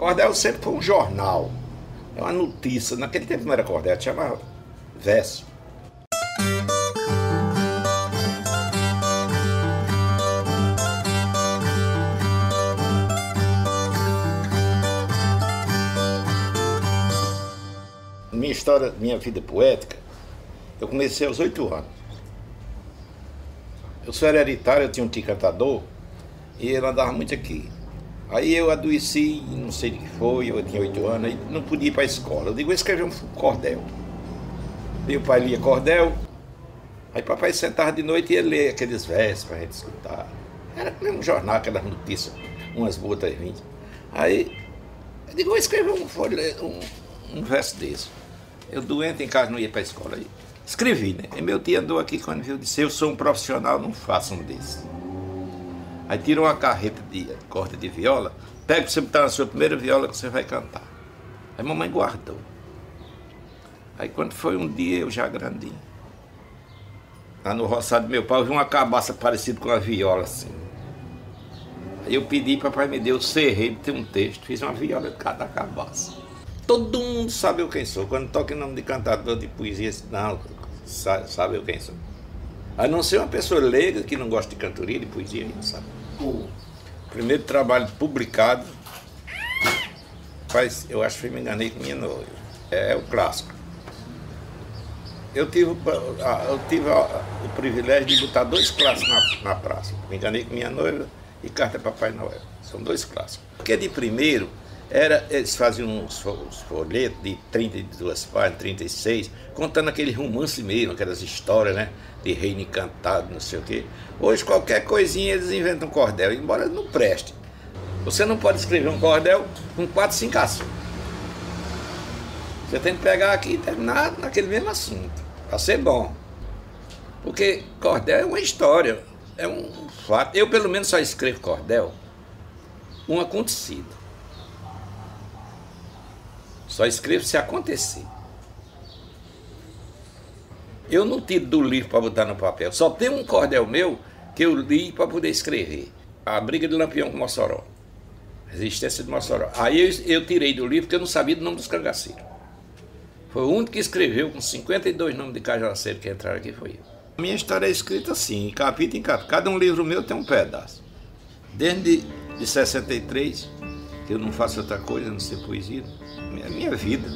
Cordel sempre foi um jornal, é uma notícia. Naquele tempo não era cordel, chamava verso. Minha história, minha vida poética, eu comecei aos oito anos. Eu sou hereditário, eu tinha um tio cantador e ele andava muito aqui. Aí eu adoeci, não sei o que foi, eu tinha oito anos, e não podia ir para a escola. Eu digo, vou escrever um cordel. Meu pai lia cordel, aí papai sentava de noite e ia ler aqueles versos para a gente escutar. Era como um jornal, aquelas notícias, umas boas, outras ruins. Aí eu digo, vou escrever um, um, um verso desse. Eu doente em casa, não ia para a escola. Escrevi, né? E meu tio andou aqui quando viu, disse, eu sou um profissional, não faço um desse. Aí tira uma carreta de corda de viola, pega para você botar na sua primeira viola que você vai cantar. Aí mamãe guardou. Aí quando foi um dia, eu já grandinho, lá no roçado do meu pai, eu vi uma cabaça parecida com uma viola assim. Aí eu pedi, papai me deu, cerrei, tem um texto, fiz uma viola de cada cabaça. Todo mundo sabe eu quem sou. Quando toca em nome de cantador de poesia, não, sabe, sabe eu quem sou. A não ser uma pessoa leiga que não gosta de cantoria, de poesia, não sabe o primeiro trabalho publicado, faz, eu acho que me enganei com minha noiva. É, é o clássico. Eu tive, eu tive o privilégio de botar dois clássicos na, na praça. Me enganei com minha noiva e Carta Papai Noel. São dois clássicos. Porque de primeiro, era, eles faziam uns, folhetos de 32 páginas, 36, contando aquele romance mesmo, aquelas histórias, né? De reino encantado, não sei o quê. Hoje, qualquer coisinha eles inventam um cordel, embora não preste. Você não pode escrever um cordel com quatro, cinco assuntos. Você tem que pegar aqui e terminar naquele mesmo assunto, para ser bom. Porque cordel é uma história, é um fato. Eu, pelo menos, só escrevo cordel um acontecido. Só escrevo se acontecer. Eu não tiro do livro para botar no papel. Só tem um cordel meu que eu li para poder escrever. A briga de Lampião com Mossoró. Resistência de Mossoró. Aí eu, eu, tirei do livro porque eu não sabia do nome dos cangaceiros. Foi o único que escreveu com 52 nomes de cangaceiros que entraram aqui foi eu. A minha história é escrita assim, capítulo em capítulo. Cada um livro meu tem um pedaço. Desde de 63 eu não faço outra coisa, não ser poesia. É minha vida.